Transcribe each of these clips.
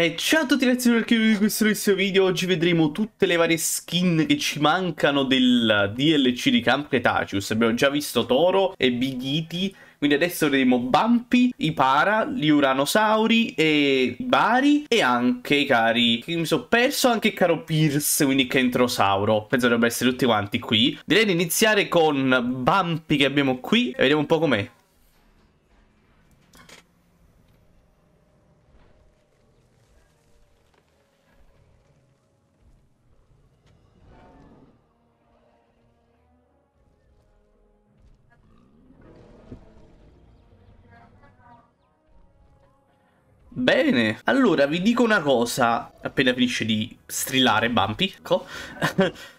E ciao a tutti ragazzi, perché in questo nuovo video oggi vedremo tutte le varie skin che ci mancano del DLC di Camp Cretaceous. Abbiamo già visto Toro e Big Iti, quindi adesso vedremo Bumpy, i Para, gli Uranosauri e i Bari e anche i cari mi sono perso, anche il caro Pierce, quindi Kentrosauro. Penso dovrebbero essere tutti quanti qui. Direi di iniziare con Bumpy che abbiamo qui e vediamo un po' com'è. Bene, allora vi dico una cosa, appena finisce di strillare Bumpy, ecco.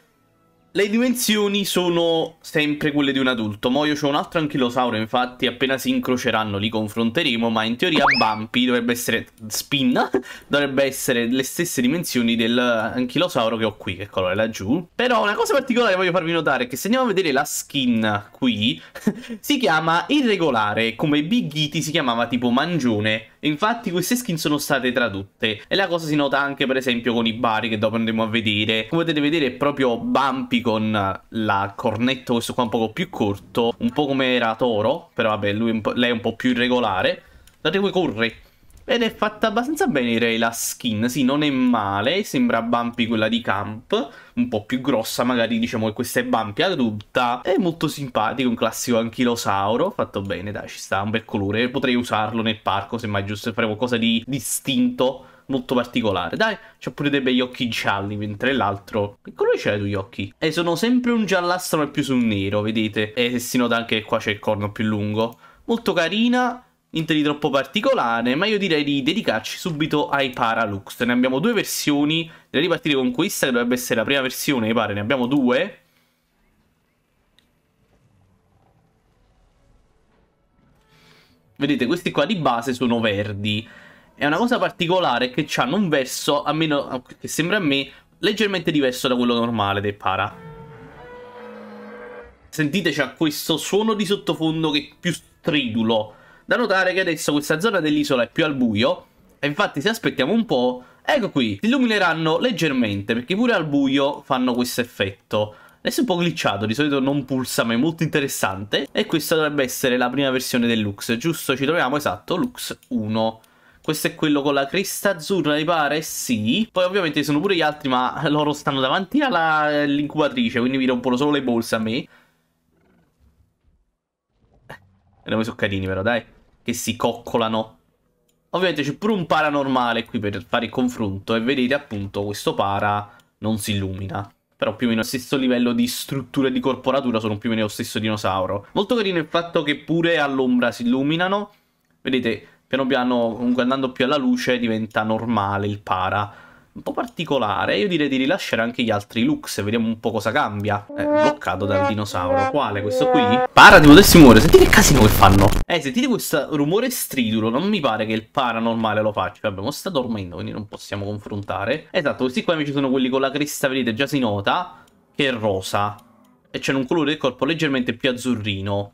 Le dimensioni sono sempre quelle di un adulto. Mo io ho un altro anchilosauro, infatti appena si incroceranno li confronteremo, ma in teoria Bumpy dovrebbe essere Spin, dovrebbe essere le stesse dimensioni dell'anchilosauro che ho qui, che colore laggiù. Però una cosa particolare voglio farvi notare è che se andiamo a vedere la skin qui, si chiama irregolare, come Big Itty si chiamava tipo Mangione. Infatti queste skin sono state tradotte e la cosa si nota anche per esempio con i bari che dopo andremo a vedere. Come potete vedere è proprio Bumpy con la cornetta, questo qua un poco più corto, un po' come era Toro, però vabbè, lui lei è un po' più irregolare. Guardate come corre. Ed è fatta abbastanza bene direi la skin, sì, non è male, sembra Bumpy quella di Camp, un po' più grossa magari diciamo che questa è Bumpy adulta, è molto simpatico, un classico anchilosauro, fatto bene dai, ci sta, un bel colore, potrei usarlo nel parco se mai giusto fare qualcosa di distinto molto particolare. Dai, c'ha pure dei begli occhi gialli, mentre l'altro... Che colore c'hai tu gli occhi? E sono sempre un giallastro ma più sul nero, vedete? E si nota anche che qua c'è il corno più lungo. Molto carina, niente di troppo particolare, ma io direi di dedicarci subito ai Paralux. Ne abbiamo due versioni, direi di partire con questa che dovrebbe essere la prima versione, mi pare, ne abbiamo due. Vedete, questi qua di base sono verdi. E una cosa particolare che hanno un verso, almeno che sembra a me, leggermente diverso da quello normale del para. Sentite, c'è questo suono di sottofondo che è più stridulo. Da notare che adesso questa zona dell'isola è più al buio. E infatti se aspettiamo un po', ecco qui, si illumineranno leggermente, perché pure al buio fanno questo effetto. Adesso è un po' glitchato, di solito non pulsa, ma è molto interessante. E questa dovrebbe essere la prima versione del Lux, giusto? Ci troviamo, esatto, Lux 1. Questo è quello con la cresta azzurra, mi pare? Sì. Poi ovviamente ci sono pure gli altri, ma loro stanno davanti all'incubatrice, quindi mi rompono solo le bolse a me. Vediamo sono carini però, dai. Che si coccolano. Ovviamente c'è pure un paranormale qui per fare il confronto. E vedete appunto questo para non si illumina. Però più o meno lo stesso livello di struttura e di corporatura sono più o meno lo stesso dinosauro. Molto carino il fatto che pure all'ombra si illuminano. Vedete, piano piano, comunque andando più alla luce, diventa normale il para. Un po' particolare, io direi di rilasciare anche gli altri looks, vediamo un po' cosa cambia. È bloccato dal dinosauro. Quale? Questo qui? Para di potersi muovere, sentite il casino che fanno. Eh, sentite questo rumore stridulo, non mi pare che il para normale lo faccia. Vabbè, ma sta dormendo, quindi non possiamo confrontare. Esatto, questi qua invece sono quelli con la cresta, vedete, già si nota, che è rosa. E c'è un colore del corpo leggermente più azzurrino.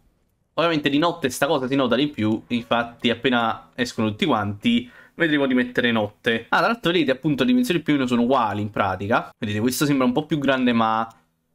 Ovviamente di notte sta cosa si nota di più, infatti appena escono tutti quanti vedremo di mettere notte. Ah, tra l'altro vedete appunto le dimensioni più o meno sono uguali in pratica. Vedete, questo sembra un po' più grande ma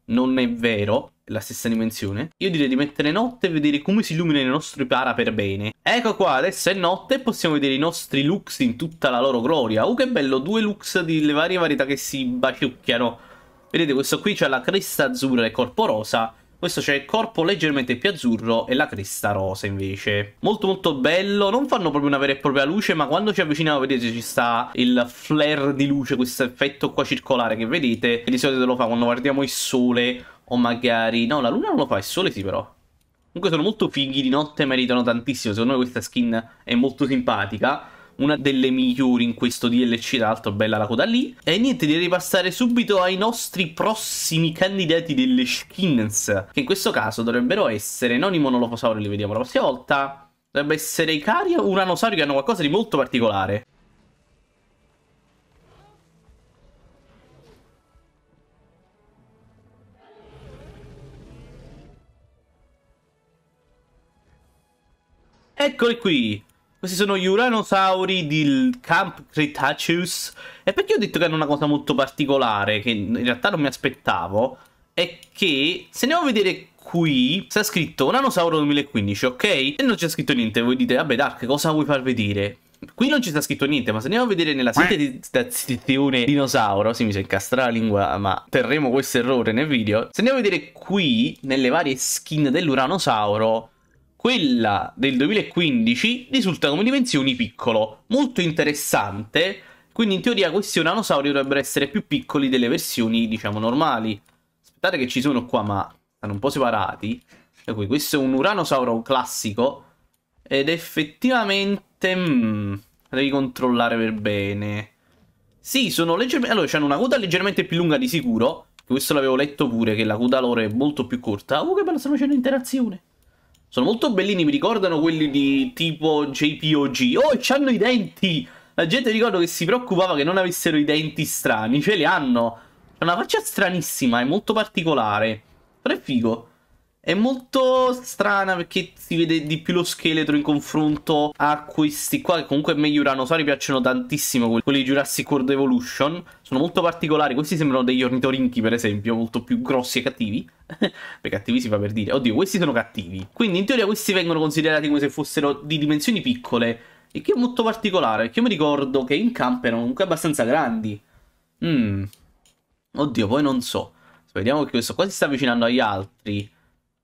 non è vero, è la stessa dimensione. Io direi di mettere notte e vedere come si illuminano i nostri para per bene. Ecco qua, adesso è notte e possiamo vedere i nostri looks in tutta la loro gloria. Oh che bello, due looks delle varie varietà che si baciucchiano. Vedete, questo qui c'ha la cresta azzurra e corpo rosa questo c'è il corpo leggermente più azzurro e la cresta rosa invece. Molto molto bello, non fanno proprio una vera e propria luce, ma quando ci avviciniamo vedete ci sta il flare di luce, questo effetto qua circolare che vedete. Che di solito lo fa quando guardiamo il sole o magari... No, la luna non lo fa, il sole sì però. Comunque sono molto fighi, di notte meritano tantissimo, secondo me questa skin è molto simpatica una delle migliori in questo DLC, tra l'altro bella la coda lì. E niente, direi di passare subito ai nostri prossimi candidati delle skins, che in questo caso dovrebbero essere, non i monolofosauri, li vediamo la prossima volta, dovrebbe essere i cari uranosauri che hanno qualcosa di molto particolare. Eccoli qui! Questi sono gli uranosauri del Camp Cretaceous. E perché ho detto che hanno una cosa molto particolare, che in realtà non mi aspettavo, è che se andiamo a vedere qui sta scritto Uranosauro 2015, ok? E non c'è scritto niente, voi dite, vabbè Dark, cosa vuoi far vedere? Qui non ci sta scritto niente, ma se andiamo a vedere nella sintetizzazione dinosauro, sì mi si incastra la lingua, ma terremo questo errore nel video. Se andiamo a vedere qui, nelle varie skin dell'uranosauro, quella del 2015 risulta come dimensioni piccolo, molto interessante, quindi in teoria questi uranosauri dovrebbero essere più piccoli delle versioni, diciamo, normali. Aspettate che ci sono qua, ma stanno un po' separati. E qui, questo è un uranosauro classico, ed effettivamente. Mm, devi controllare per bene. Sì, sono leggermente... Allora, hanno una coda leggermente più lunga di sicuro. Questo l'avevo letto pure, che la coda loro è molto più corta. Oh, che bello, stanno facendo interazione. Sono molto bellini, mi ricordano quelli di tipo JPOG. Oh, e hanno i denti! La gente ricordo che si preoccupava che non avessero i denti strani. Ce li hanno. È una faccia stranissima, è molto particolare. Però è figo. È molto strana perché si vede di più lo scheletro in confronto a questi qua che comunque a me gli uranosauri piacciono tantissimo, quelli di Jurassic World Evolution. Sono molto particolari, questi sembrano degli ornitorinchi per esempio, molto più grossi e cattivi. per cattivi si fa per dire, oddio questi sono cattivi. Quindi in teoria questi vengono considerati come se fossero di dimensioni piccole, il che è molto particolare, perché io mi ricordo che in campo erano comunque abbastanza grandi. Mmm. Oddio, poi non so. Vediamo che questo qua si sta avvicinando agli altri.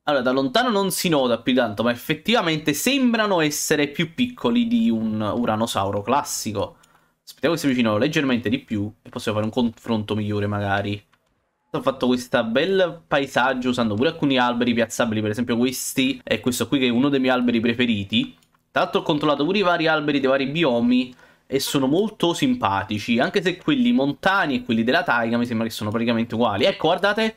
Allora, da lontano non si nota più tanto, ma effettivamente sembrano essere più piccoli di un uranosauro classico. Aspettiamo che si avvicinano leggermente di più e possiamo fare un confronto migliore magari. Ho fatto questo bel paesaggio usando pure alcuni alberi piazzabili, per esempio questi e questo qui che è uno dei miei alberi preferiti. Tra l'altro ho controllato pure i vari alberi dei vari biomi e sono molto simpatici, anche se quelli montani e quelli della taiga mi sembra che sono praticamente uguali. Ecco, guardate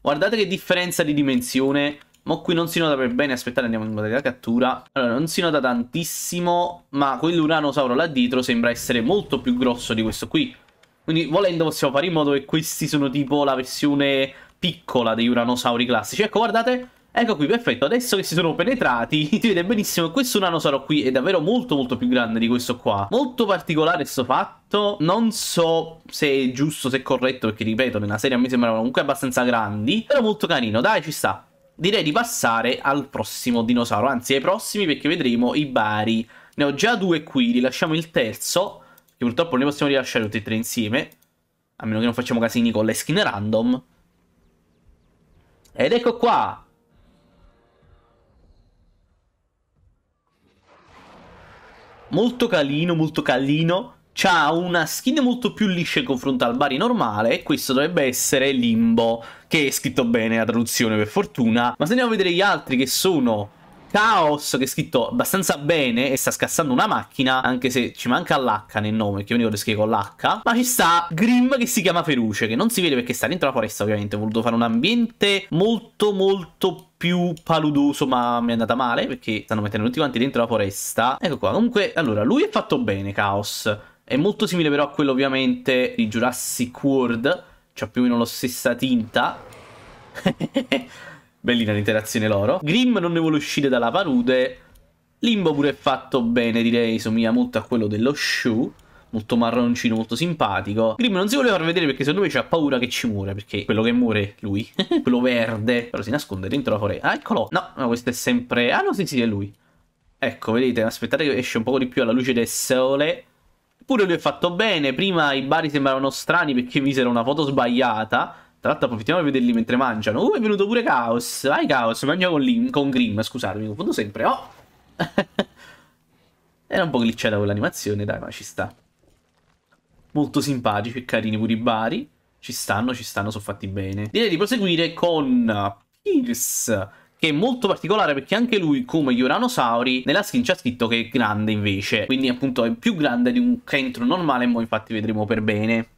Guardate che differenza di dimensione. Ma qui non si nota per bene, aspettate andiamo in modalità cattura. Allora, non si nota tantissimo, ma quell'uranosauro là dietro sembra essere molto più grosso di questo qui. Quindi volendo possiamo fare in modo che questi sono tipo la versione piccola degli uranosauri classici. Ecco, guardate, Ecco qui, perfetto. Adesso che si sono penetrati, si vede benissimo che questo nanosaro qui è davvero molto molto più grande di questo qua. Molto particolare questo fatto. Non so se è giusto, se è corretto, perché ripeto, nella serie a me sembravano comunque abbastanza grandi. Però molto carino, dai, ci sta. Direi di passare al prossimo dinosauro, anzi ai prossimi perché vedremo i bari. Ne ho già due qui, rilasciamo il terzo, che purtroppo ne possiamo rilasciare tutti e tre insieme. A meno che non facciamo casini con le skin random. Ed ecco qua, molto calino, molto callino. C'ha una skin molto più liscia in confronto al Bari normale. E questo dovrebbe essere Limbo. Che è scritto bene la traduzione, per fortuna. Ma se andiamo a vedere gli altri che sono Chaos, che è scritto abbastanza bene e sta scassando una macchina, anche se ci manca l'H nel nome, che io mi ricordo scrive con l'H. Ma ci sta Grim che si chiama Feruce, che non si vede perché sta dentro la foresta, ovviamente. Ho voluto fare un ambiente molto, molto più paludoso, ma mi è andata male, perché stanno mettendo tutti quanti dentro la foresta. Ecco qua, comunque, allora, lui è fatto bene, Chaos. È molto simile però a quello, ovviamente, di Jurassic World. C'ha più o meno la stessa tinta. Bellina l'interazione loro. Grim non ne vuole uscire dalla palude. Limbo pure è fatto bene, direi, somiglia molto a quello dello Shoe. Molto marroncino, molto simpatico. Grim non si vuole far vedere perché secondo me c'ha paura che ci muore. Perché quello che muore lui. quello verde. Però si nasconde dentro la foresta. Ah, eccolo. No, no, questo è sempre... Ah, no, sì, sì, è lui. Ecco, vedete, aspettate che esce un po' di più alla luce del sole. Pure lui è fatto bene. Prima i bari sembravano strani perché misero una foto sbagliata. Tra l'altro approfittiamo per vederli mentre mangiano. Oh, è venuto pure Chaos. Vai Chaos, mangia con, Lim, con Grim, scusatemi, confondo sempre. Oh! Era un po' glitchata quell'animazione, dai, ma ci sta. Molto simpatici e carini pure i bari. Ci stanno, ci stanno, sono fatti bene. Direi di proseguire con Pierce, che è molto particolare perché anche lui, come gli uranosauri, nella skin c'ha scritto che è grande invece. Quindi appunto è più grande di un Kentro normale, mo infatti vedremo per bene.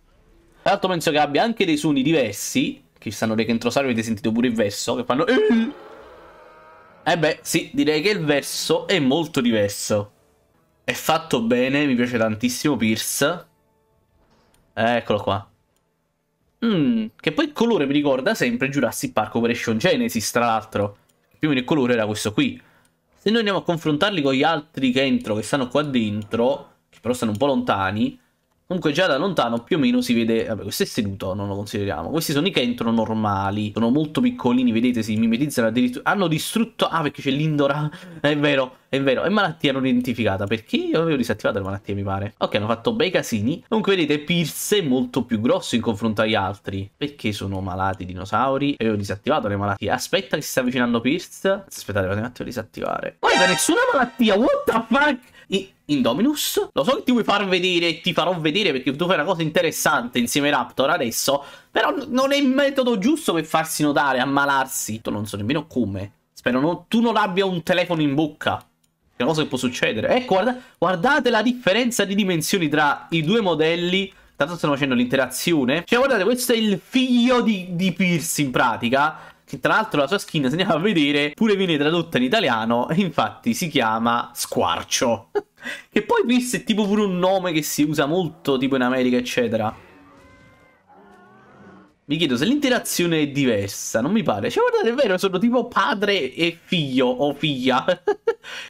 Tra l'altro penso che abbia anche dei suoni diversi. Che ci stanno dei Kentrosauri, avete sentito pure il verso, che fanno... Eh beh, sì, direi che il verso è molto diverso. È fatto bene, mi piace tantissimo Pierce. Eccolo qua. Mm, che poi il colore mi ricorda sempre Jurassic Park Operation Genesis, tra l'altro. Più o meno il colore era questo qui. Se noi andiamo a confrontarli con gli altri che entro, che stanno qua dentro, che però stanno un po' lontani, Comunque già da lontano più o meno si vede... Vabbè, questo è seduto, non lo consideriamo. Questi sono i che entrano normali. Sono molto piccolini, vedete, si mimetizzano addirittura... Hanno distrutto... Ah, perché c'è l'Indora. È vero, è vero. È malattia non identificata. Perché io avevo disattivato le malattie, mi pare. Ok, hanno fatto bei casini. Comunque vedete, Pierce è molto più grosso in confronto agli altri. Perché sono malati i dinosauri? Avevo disattivato le malattie. Aspetta che si sta avvicinando Pierce. Aspettate, un attimo disattivare. Guarda, nessuna malattia. What the fuck? Indominus. Lo so che ti vuoi far vedere e ti farò vedere perché tu fai una cosa interessante insieme ai Raptor adesso, però non è il metodo giusto per farsi notare, ammalarsi. Tu non so nemmeno come. Spero no, tu non abbia un telefono in bocca. Che cosa che può succedere? Ecco, guarda, guardate la differenza di dimensioni tra i due modelli. Tanto stanno facendo l'interazione. Cioè, guardate, questo è il figlio di, di Pierce in pratica tra l'altro la sua skin, se andiamo a vedere, pure viene tradotta in italiano e infatti si chiama Squarcio. che poi Pierce è tipo pure un nome che si usa molto tipo in America, eccetera. Mi chiedo se l'interazione è diversa, non mi pare. Cioè, guardate, è vero, sono tipo padre e figlio o figlia.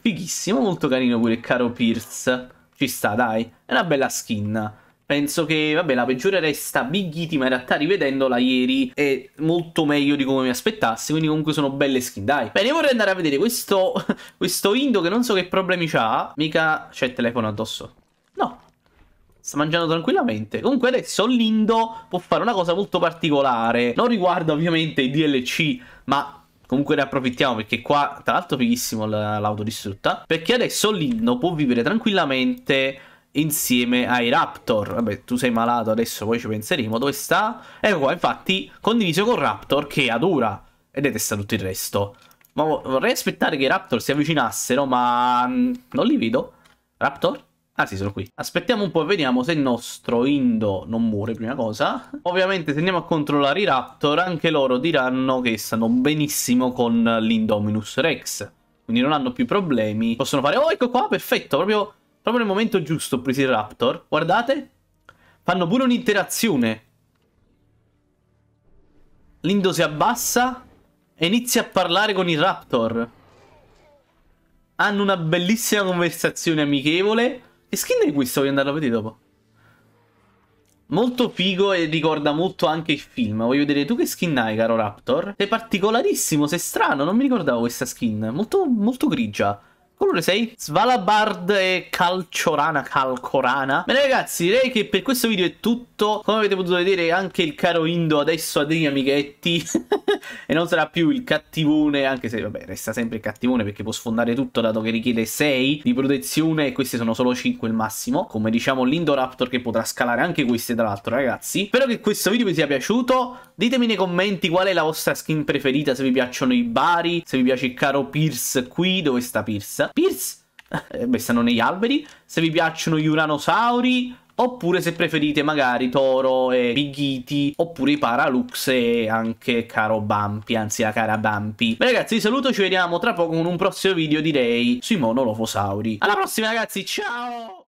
Fighissimo, molto carino pure caro Pierce. Ci sta, dai. È una bella skin. Penso che, vabbè, la peggiore resta Big Itty, ma in realtà rivedendola ieri è molto meglio di come mi aspettassi, quindi comunque sono belle skin, dai. Bene, vorrei andare a vedere questo, questo Indo che non so che problemi ha. Mica c'è il telefono addosso. No. Sta mangiando tranquillamente. Comunque adesso l'Indo può fare una cosa molto particolare. Non riguarda ovviamente i DLC, ma comunque ne approfittiamo perché qua, tra l'altro fighissimo l'autodistrutta, perché adesso l'Indo può vivere tranquillamente insieme ai Raptor. Vabbè, tu sei malato, adesso poi ci penseremo. Dove sta? Ecco qua, infatti, condiviso con Raptor che adora e detesta tutto il resto. Ma vorrei aspettare che i Raptor si avvicinassero, ma mm, non li vedo. Raptor? Ah sì, sono qui. Aspettiamo un po' e vediamo se il nostro Indo non muore, prima cosa. Ovviamente se andiamo a controllare i Raptor, anche loro diranno che stanno benissimo con l'Indominus Rex. Quindi non hanno più problemi. Possono fare... Oh, ecco qua, perfetto, proprio Proprio nel momento giusto ho preso il Raptor. Guardate. Fanno pure un'interazione. Lindo si abbassa e inizia a parlare con il Raptor. Hanno una bellissima conversazione amichevole. Che skin è questo? Voglio andarlo a vedere dopo. Molto figo e ricorda molto anche il film. Voglio vedere tu che skin hai, caro Raptor. Sei particolarissimo, sei strano, non mi ricordavo questa skin. Molto, molto grigia. Colore 6, Svalbard e Calciorana, Calcorana. Bene ragazzi, direi che per questo video è tutto. Come avete potuto vedere anche il caro Indo adesso ha degli amichetti. e non sarà più il cattivone, anche se vabbè resta sempre il cattivone perché può sfondare tutto dato che richiede 6 di protezione e questi sono solo 5 il massimo. Come diciamo l'Indoraptor che potrà scalare anche queste tra l'altro ragazzi. Spero che questo video vi sia piaciuto. Ditemi nei commenti qual è la vostra skin preferita, se vi piacciono i bari, se vi piace il caro Pierce qui, dove sta Pierce? Pierce? Eh, beh, stanno negli alberi. Se vi piacciono gli uranosauri, oppure se preferite magari Toro e Bighiti, oppure i Paralux e anche caro Bumpy, anzi la cara Bumpy. Beh ragazzi, vi saluto, ci vediamo tra poco con un prossimo video direi sui monolofosauri. Alla prossima ragazzi, ciao!